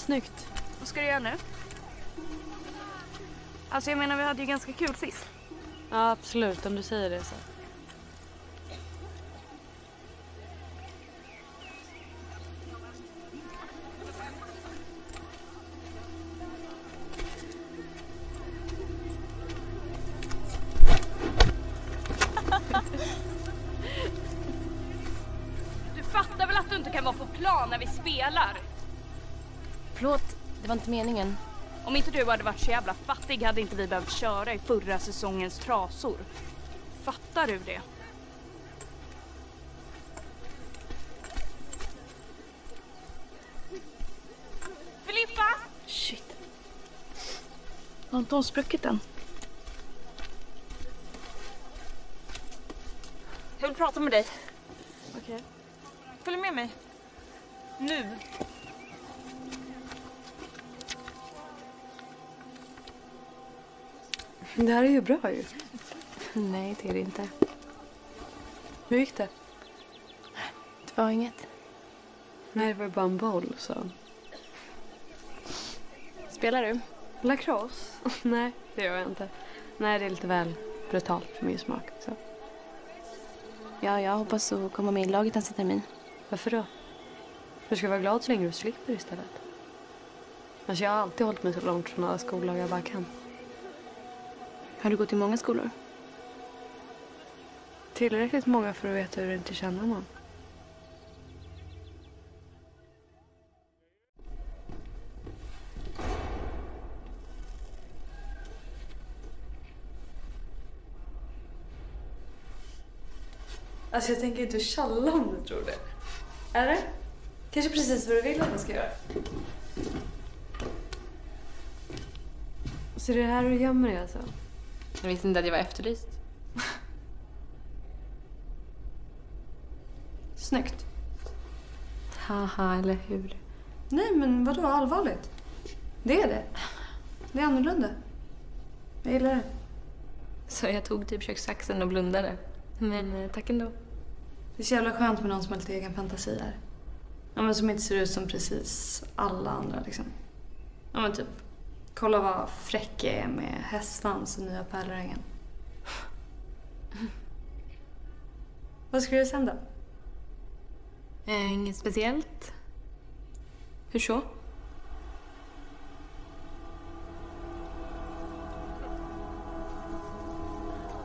Snyggt. Vad ska du göra nu? Alltså jag menar vi hade ju ganska kul sist. Ja, absolut. Om du säger det så. Meningen. Om inte du hade varit så jävla fattig hade inte vi behövt köra i förra säsongens trasor. Fattar du det? Filippa! Shit. Har inte hon spruckit än? Jag vill prata med dig. Okej. Följ med mig. Nu. Det här är ju bra ju. Nej, det är det inte. Hur gick det? Det var inget. Nej, det var ju bara en boll så. Spelar du? Lacrosse? Nej, det gör jag inte. Nej, det är lite väl brutalt för min smak. Så. Ja, jag hoppas att komma med i laget nästa termin. Varför då? Du ska vara glad så länge du slipper istället. Alltså jag har alltid hållit mig så långt från alla skolor jag bara kan. Har du gått i många skolor? Tillräckligt många för att veta hur det inte känner man. Alltså jag tänker inte tjalla om du tror det. Är det? Kanske precis vad du vill att jag ska göra. Så det är här du gömmer dig alltså? Jag visste inte att jag var efterlyst. Snyggt. Haha, eller hur? Nej, men vadå allvarligt? Det är det. Det är annorlunda. Jag gillar det. Så jag tog typ kökssaxen och blundade. Men eh, tack ändå. Det är så jävla skönt med någon som har lite egen fantasi här. Ja, men som inte ser ut som precis alla andra liksom. Ja men typ, kolla vad fräck jag är med hästsvans och nya pärlörhängen. vad ska du göra sen då? Eh, inget speciellt. Hur så?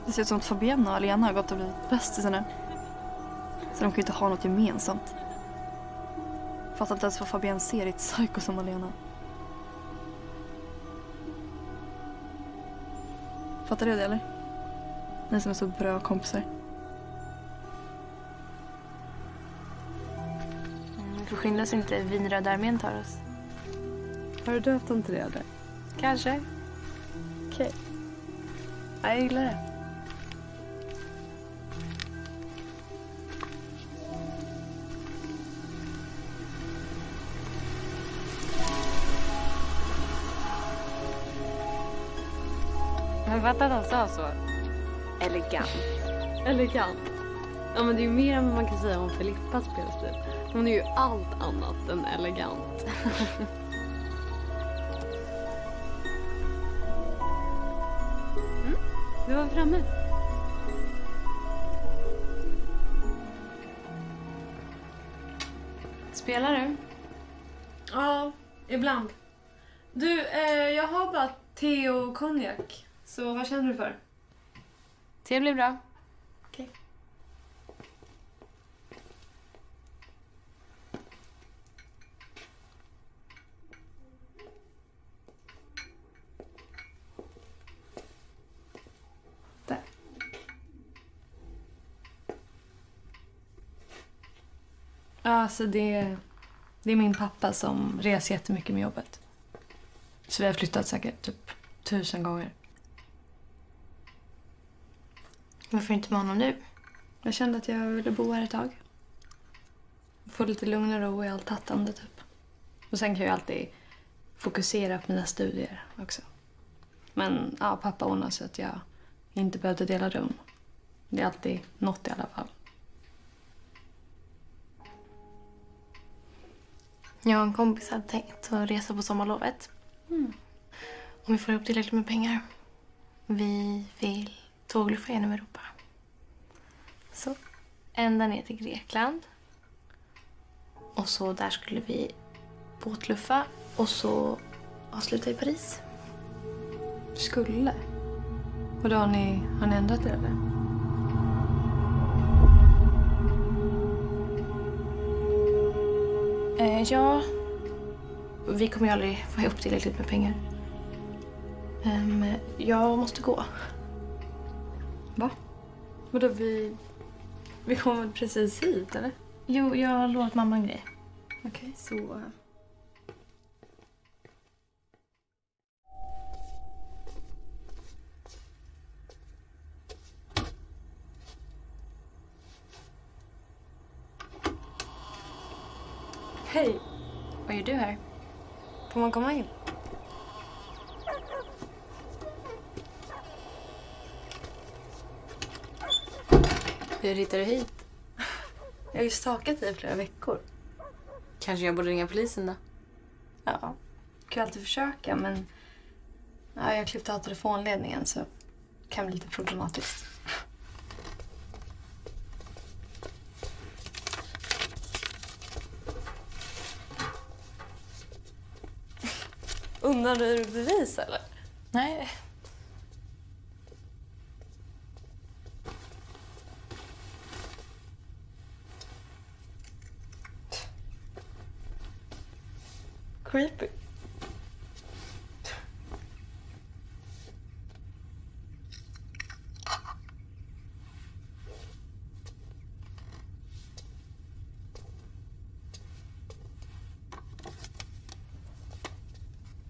Det ser ut som att Fabienne och Alena har gått och blivit bästisar nu. Så de kan ju inte ha något gemensamt. Fattar inte ens vad Fabienne ser i ett psyko som Alena. Fattar du det eller? Ni som är så bra kompisar. Mm, Vi får skynda oss inte vinröda armén tar oss. Har du döpt dem till det eller? Kanske. Okej. Ja, jag gillar det. Men fattar att han sa så. Elegant. Elegant. Ja men det är ju mer än vad man kan säga om Filippas spelstil. Hon är ju allt annat än elegant. mm, du var framme. Spelar du? Ja, ibland. Du, eh, jag har bara te och konjak. Så vad känner du för? Det blir bra. Okej. Där. Ja, alltså det, det är min pappa som reser jättemycket med jobbet. Så vi har flyttat säkert typ tusen gånger. Varför inte med honom nu? Jag kände att jag ville bo här ett tag. Få lite lugn och ro i allt hattande typ. Och sen kan jag alltid fokusera på mina studier också. Men ja, pappa ordnade så att jag inte behövde dela rum. Det är alltid något i alla fall. Jag och en kompis hade tänkt att resa på sommarlovet. Om vi får ihop tillräckligt med pengar. Vi vill tågluffa genom Europa. Så ända ner till Grekland. Och så där skulle vi båtluffa och så avsluta i Paris. Skulle? Och då har ni, har ni ändrat er eller? Eh, ja, vi kommer ju aldrig få ihop tillräckligt med pengar. Ehm, jag måste gå. Va? Vadå vi... Vi kom precis hit eller? Jo, jag har lovat mamma en grej. Okej, så... Hej! Vad gör du här? Får man komma in? Hur hittar du hit? Jag har ju stakat dig i flera veckor. Kanske jag borde ringa polisen då? Ja, kan ju alltid försöka men... Ja, jag har klippt av telefonledningen så det kan bli lite problematiskt. Undrar du bevis eller? Nej. Creepy.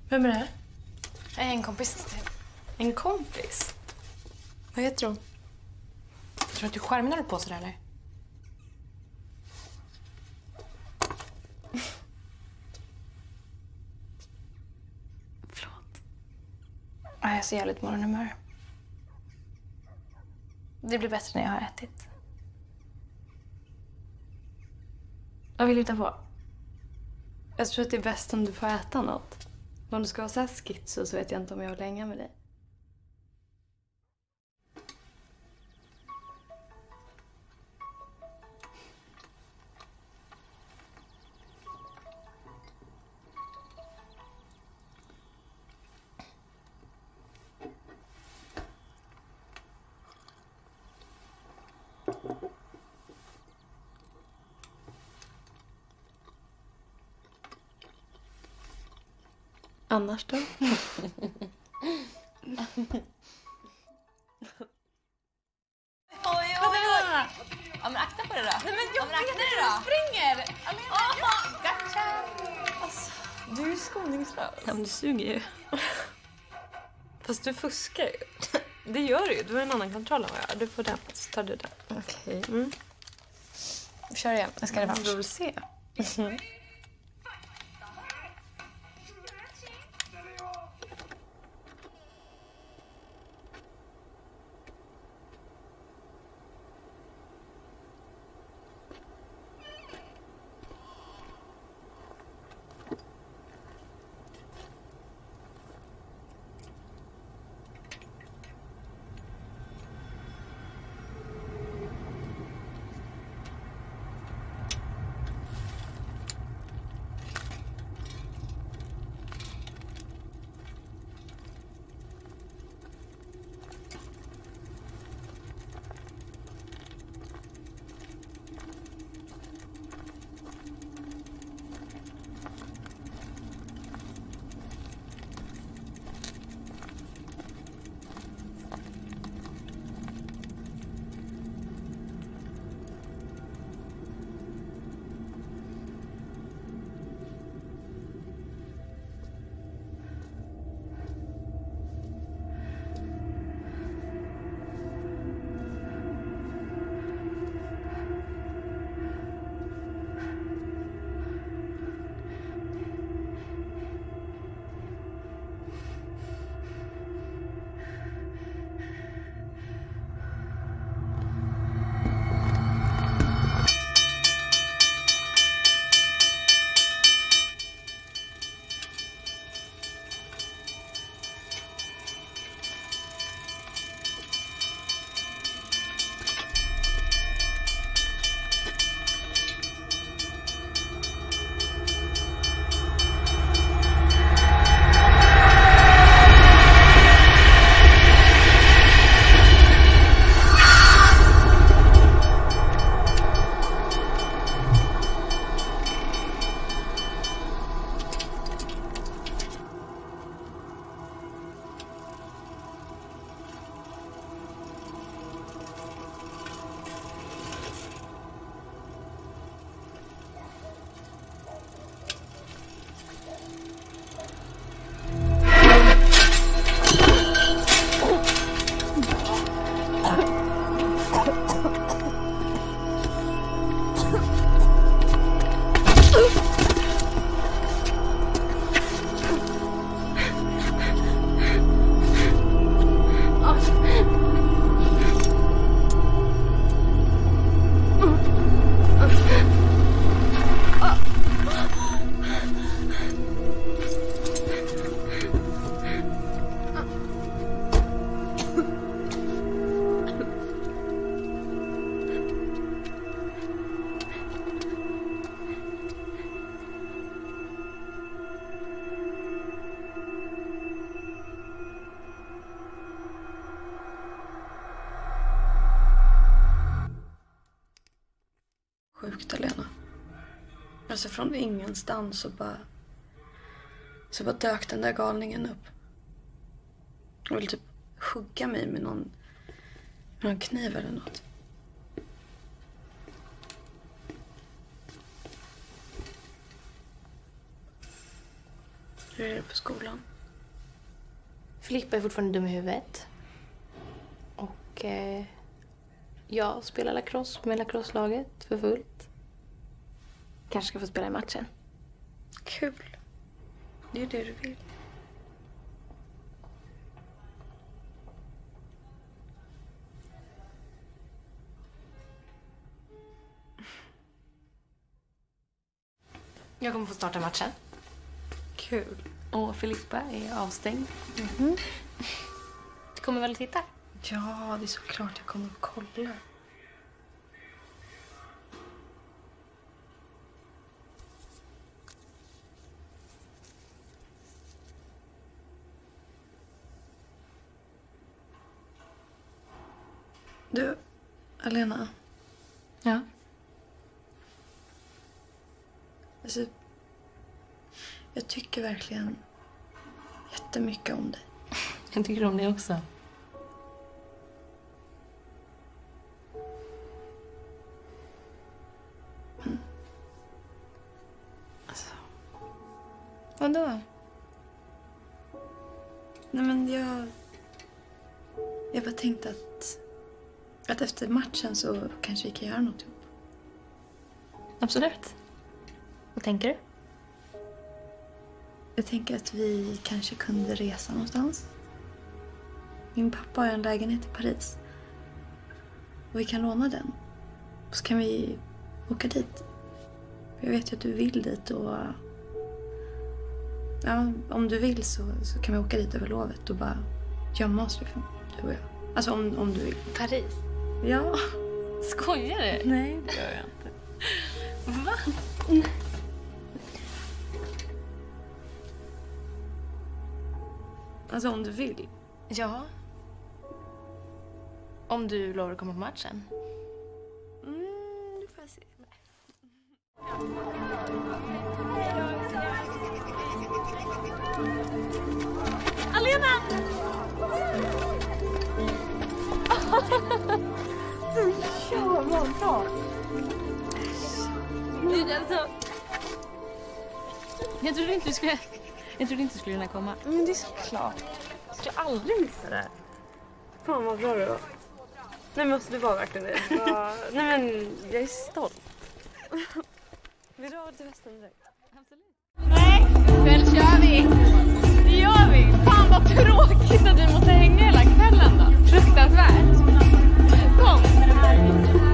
Vem är det här? Jag är en kompis till. En kompis? Vad heter hon? Tror du att du du har på sådär eller? Förlåt. Ja, jag är så jävligt morgonhumör. Det blir bättre när jag har ätit. Vad vill du hitta på? Jag tror att det är bäst om du får äta något. Om du ska ha så här schizo så vet jag inte om jag vill hänga med dig. Annars då? Oj, oj, oj! Ja, men akta på det då. Nej, men jag ja, men akta dig då. springer! Oh, gotcha! Alltså, Du är ju skoningslös. Ja, men du suger ju. Fast du fuskar ju. Det gör du ju. Du har en annan kontroll än vad jag har. Du får den, så tar du den. Okej. Mm. Vi kör igen. Jag ska ha Vi revansch. får väl se. Alltså från ingenstans så bara... Så bara dök den där galningen upp. Och ville typ hugga mig med någon, med någon kniv eller något. Hur är det på skolan? Filippa är fortfarande dum i huvudet. Och eh, jag spelar lacrosse med lacrosse-laget för fullt. Kanske ska få spela i matchen. Kul. Det är det du vill. Jag kommer få starta matchen. Kul. Och Filippa är avstängd. Du kommer väl att titta? Ja, det är såklart jag kommer att kolla. Du, Alena. Ja. Alltså, jag tycker verkligen jättemycket om dig. Jag tycker om det också. Alltså, Vadå? nej men jag... Jag bara tänkte att... Att efter matchen så kanske vi kan göra något ihop. Absolut. Vad tänker du? Jag tänker att vi kanske kunde resa någonstans. Min pappa har en lägenhet i Paris. Och vi kan låna den. Och så kan vi åka dit. Jag vet ju att du vill dit och... Ja, om du vill så, så kan vi åka dit över lovet och bara gömma oss liksom, du och jag. Alltså om, om du vill. Paris? Ja. Skojar du? Nej, det gör jag inte. Va? Alltså om du vill. Ja. Om du lovar att komma på matchen. Du, alltså... Jag trodde inte du skulle... Jag trodde inte du skulle kunna komma. Men det är såklart. Jag skulle aldrig missa det. Fan vad bra du var. Nej men alltså det var verkligen det. det var... Nej men jag är stolt. Vi drar till västen direkt. Väl kör vi! Det gör vi! Fan vad tråkigt att vi måste hänga hela kvällen då. Fruktansvärt. Kom!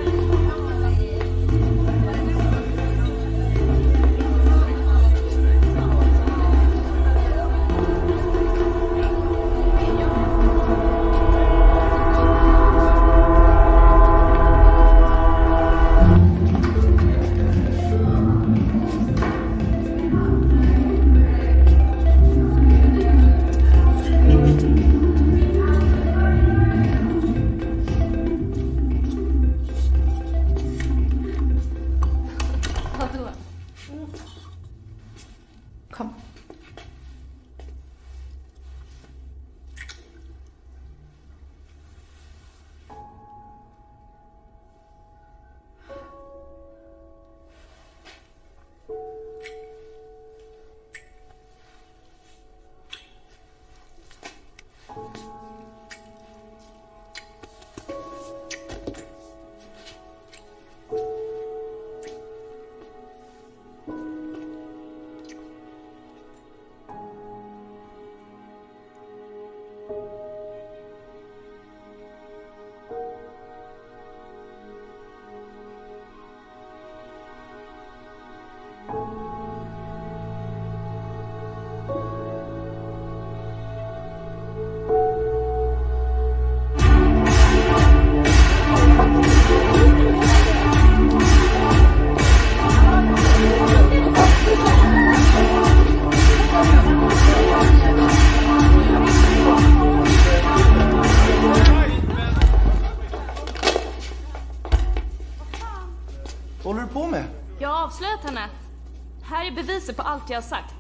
Jag har sagt.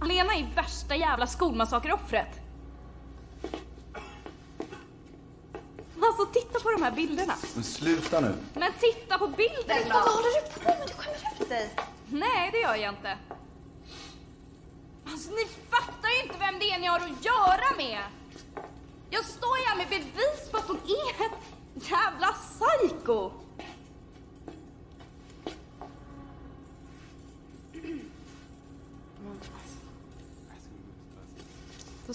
Alena är värsta jävla skolmassakeroffret. Alltså titta på de här bilderna. Men sluta nu. Men titta på bilden då! Vad håller du på med? Du skämmer ut dig. Nej, det gör jag inte. Alltså ni fattar ju inte vem det är ni har att göra med. Jag står här med bevis på att hon är ett jävla psyko.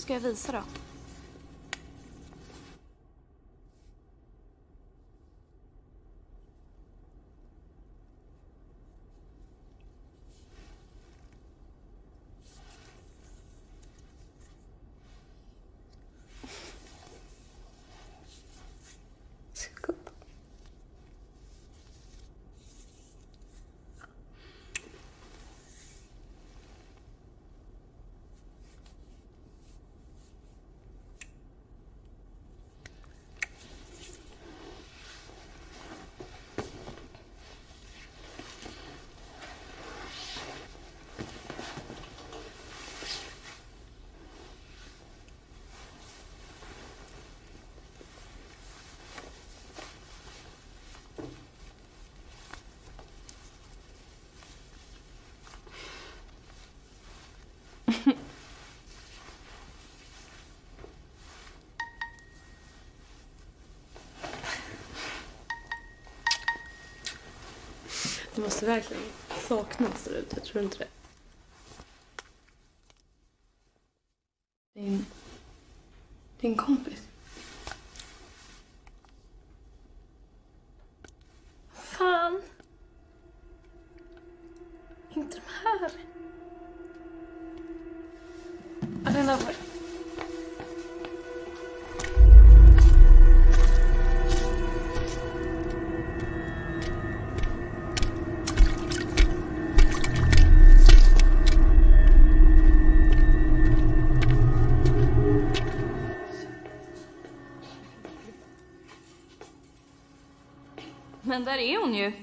Ska jag visa då. Du måste verkligen saknas där ute, tror du inte det? Men där är hon ju.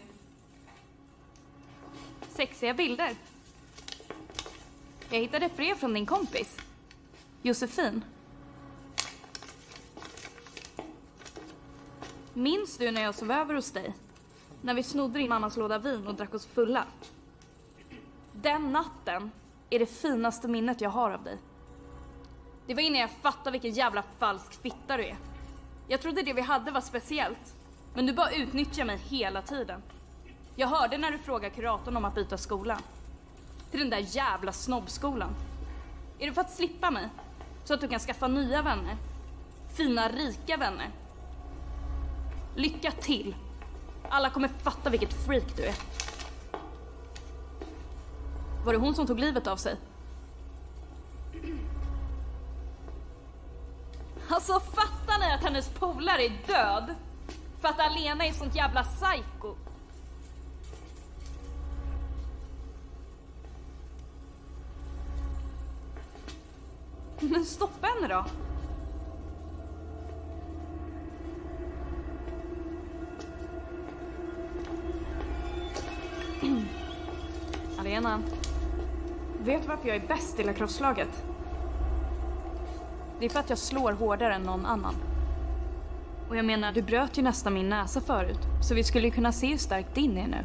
Sexiga bilder. Jag hittade ett brev från din kompis. Josefin. Minns du när jag sov över hos dig? När vi snodde din mammas låda vin och drack oss fulla? Den natten är det finaste minnet jag har av dig. Det var innan jag fattade vilken jävla falsk fitta du är. Jag trodde det vi hade var speciellt. Men du bara utnyttjar mig hela tiden. Jag hörde när du frågade kuratorn om att byta skola. Till den där jävla snobbskolan. Är det för att slippa mig? Så att du kan skaffa nya vänner? Fina, rika vänner? Lycka till! Alla kommer fatta vilket freak du är. Var det hon som tog livet av sig? Alltså fattar ni att hennes polare är död? För att Alena är sånt jävla psycho. Men stoppa henne då. Alena, vet du varför jag är bäst i lacrosslaget? Det är för att jag slår hårdare än någon annan. Och jag menar, du bröt ju nästan min näsa förut. Så vi skulle ju kunna se hur stark din är nu.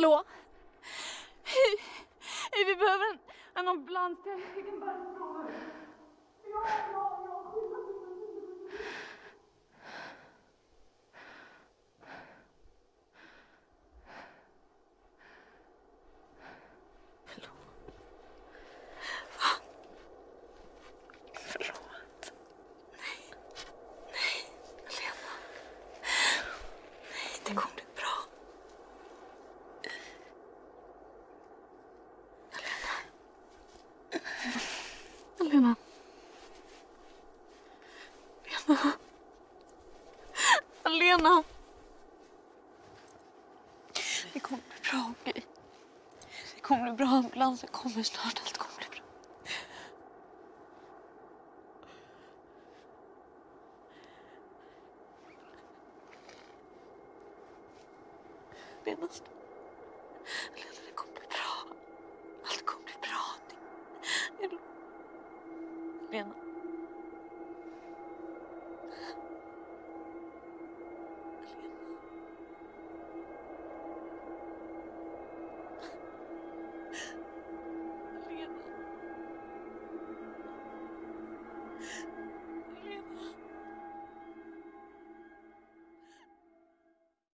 Hallå? Hej, hej vi behöver en, en ambulans till en egen barnstol. Ja, ja, ja. Förlåt. Nej. Nej, Lena. Nej, det kommer bli bra. Lena. Lena. Lena. Det kommer bli bra, okej? Det kommer bli bra. Ambulansen kommer snart. Allt kommer